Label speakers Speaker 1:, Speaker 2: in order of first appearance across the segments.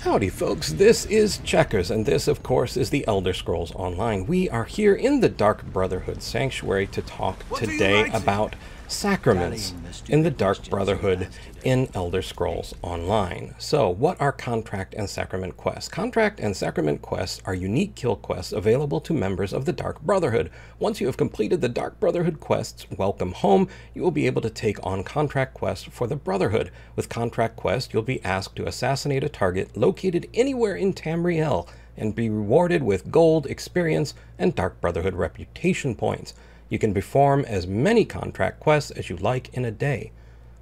Speaker 1: Howdy, folks. This is Checkers, and this, of course, is the Elder Scrolls Online. We are here in the Dark Brotherhood Sanctuary to talk today about sacraments in the Dark Brotherhood in Elder Scrolls Online. So, what are contract and sacrament quests? Contract and sacrament quests are unique kill quests available to members of the Dark Brotherhood. Once you have completed the Dark Brotherhood quests, welcome home, you will be able to take on contract quests for the Brotherhood. With contract quests, you'll be asked to assassinate a target located anywhere in Tamriel and be rewarded with gold, experience, and Dark Brotherhood reputation points. You can perform as many contract quests as you like in a day.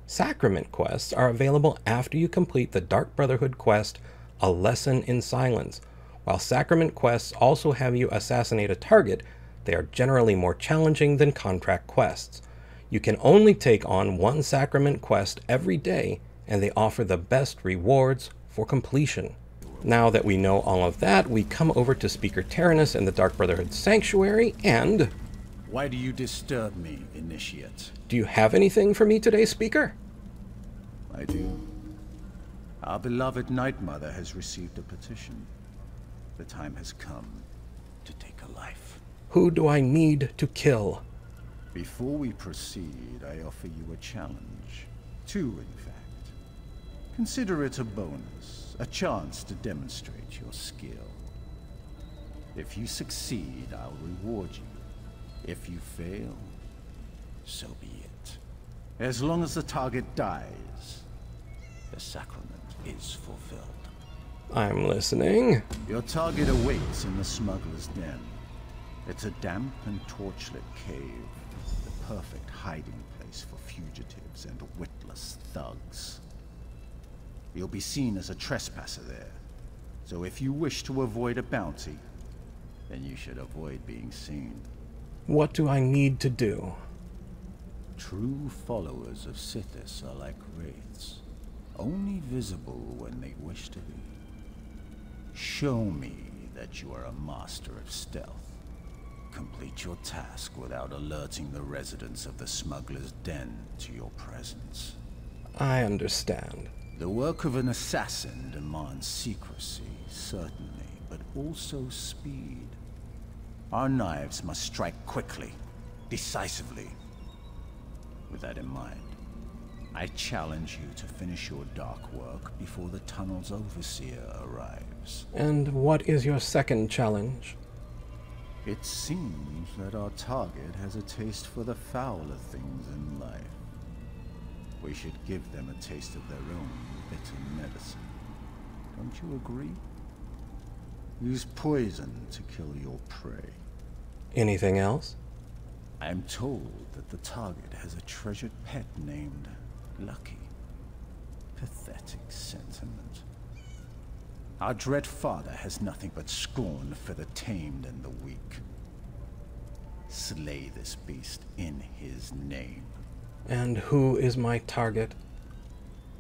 Speaker 1: Sacrament quests are available after you complete the Dark Brotherhood quest, A Lesson in Silence. While sacrament quests also have you assassinate a target, they are generally more challenging than contract quests. You can only take on one sacrament quest every day, and they offer the best rewards for completion. Now that we know all of that, we come over to Speaker Terenus in the Dark Brotherhood Sanctuary, and
Speaker 2: why do you disturb me, Initiate?
Speaker 1: Do you have anything for me today, Speaker?
Speaker 2: I do. Our beloved Night Mother has received a petition. The time has come to take a life.
Speaker 1: Who do I need to kill?
Speaker 2: Before we proceed, I offer you a challenge. Two, in fact. Consider it a bonus, a chance to demonstrate your skill. If you succeed, I'll reward you if you fail, so be it. As long as the target dies, the sacrament is fulfilled.
Speaker 1: I'm listening.
Speaker 2: Your target awaits in the smuggler's den. It's a damp and torchlit cave, the perfect hiding place for fugitives and witless thugs. You'll be seen as a trespasser there, so if you wish to avoid a bounty, then you should avoid being seen.
Speaker 1: What do I need to do?
Speaker 2: True followers of Sithis are like wraiths, only visible when they wish to be. Show me that you are a master of stealth. Complete your task without alerting the residents of the smuggler's den to your presence.
Speaker 1: I understand.
Speaker 2: The work of an assassin demands secrecy, certainly, but also speed. Our knives must strike quickly, decisively. With that in mind, I challenge you to finish your dark work before the tunnel's overseer arrives.
Speaker 1: And what is your second challenge?
Speaker 2: It seems that our target has a taste for the fouler things in life. We should give them a taste of their own bitter medicine. Don't you agree? Use poison to kill your prey.
Speaker 1: Anything else?
Speaker 2: I am told that the target has a treasured pet named Lucky. Pathetic sentiment. Our dread father has nothing but scorn for the tamed and the weak. Slay this beast in his name.
Speaker 1: And who is my target?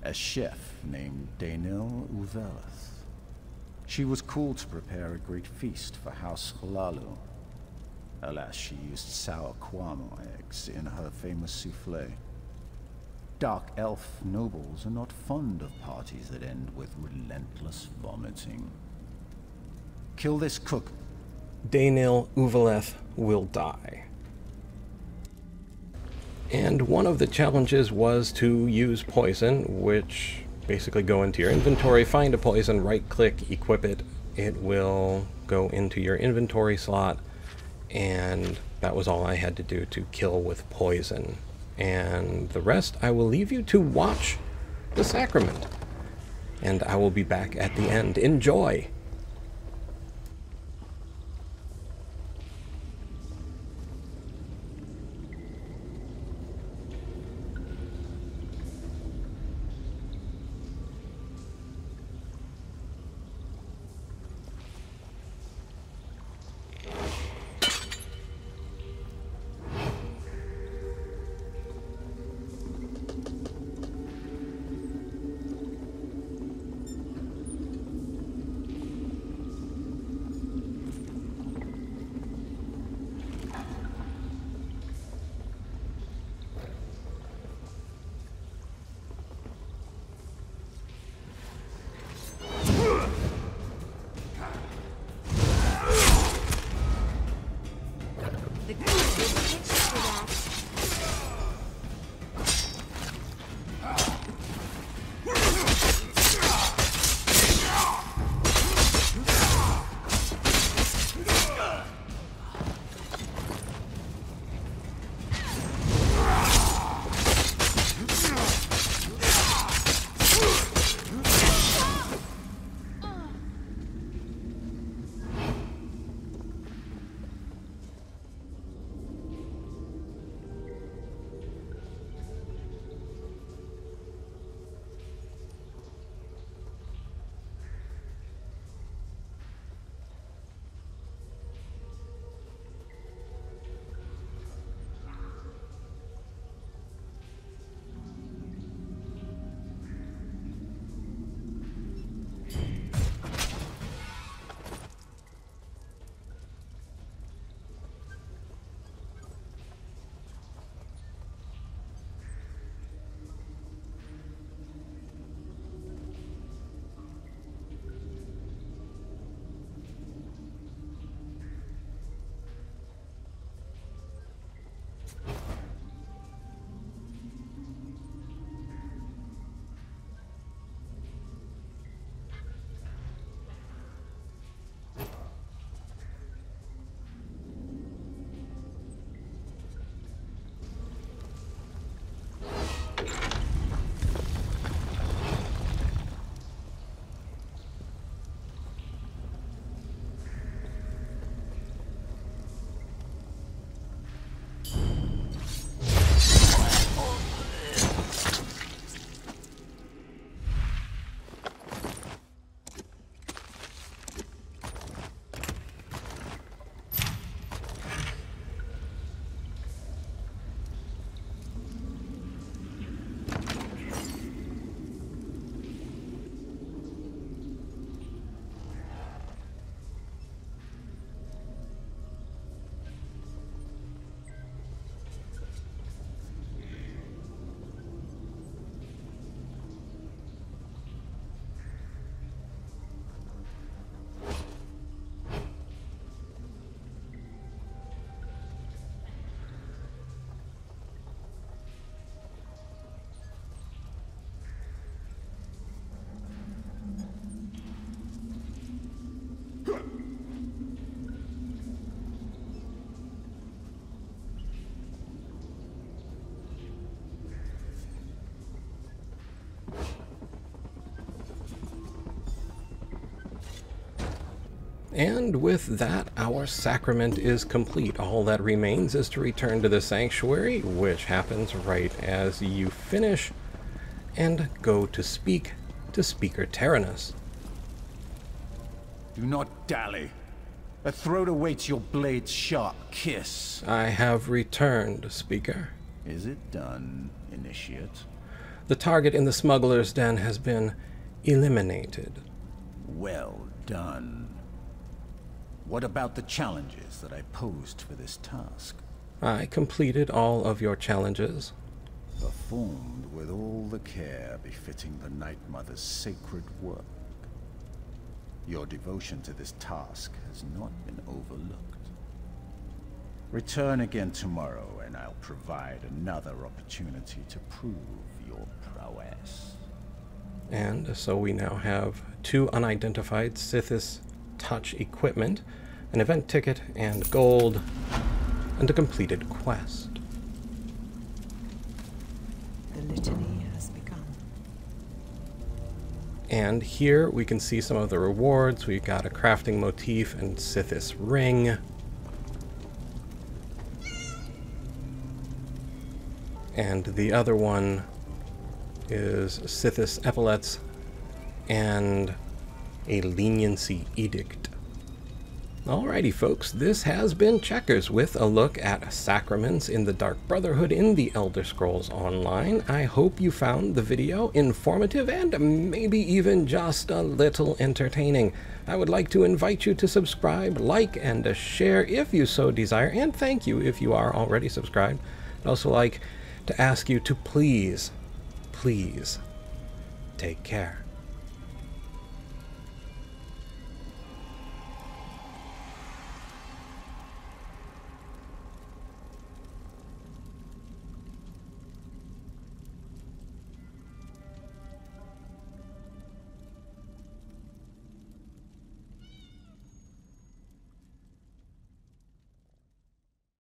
Speaker 2: A chef named Daynil Uveleth. She was called to prepare a great feast for House Hlaalu. Alas, she used sour kwama eggs in her famous souffle. Dark elf nobles are not fond of parties that end with relentless vomiting. Kill this cook.
Speaker 1: Daynil Uveleth will die. And one of the challenges was to use poison, which basically go into your inventory, find a poison, right click, equip it. It will go into your inventory slot, and that was all I had to do to kill with poison. And the rest I will leave you to watch the sacrament. And I will be back at the end. Enjoy! And with that, our sacrament is complete. All that remains is to return to the sanctuary, which happens right as you finish, and go to speak to Speaker Terenus.
Speaker 2: Do not dally. A throat awaits your blade's sharp kiss.
Speaker 1: I have returned, Speaker.
Speaker 2: Is it done, Initiate?
Speaker 1: The target in the smuggler's den has been eliminated.
Speaker 2: Well done. What about the challenges that I posed for this task?
Speaker 1: I completed all of your challenges.
Speaker 2: Performed with all the care befitting the Night Mother's sacred work. Your devotion to this task has not been overlooked. Return again tomorrow and I'll provide another opportunity to prove your prowess.
Speaker 1: And so we now have two unidentified Sithis touch equipment, an event ticket and gold, and a completed quest.
Speaker 3: The litany has begun.
Speaker 1: And here we can see some of the rewards. We've got a crafting motif and Sithis ring. And the other one is Sithis epaulets and a leniency edict. Alrighty, folks, this has been Checkers with a look at sacraments in the Dark Brotherhood in the Elder Scrolls Online. I hope you found the video informative and maybe even just a little entertaining. I would like to invite you to subscribe, like, and share if you so desire, and thank you if you are already subscribed. I'd also like to ask you to please, please take care.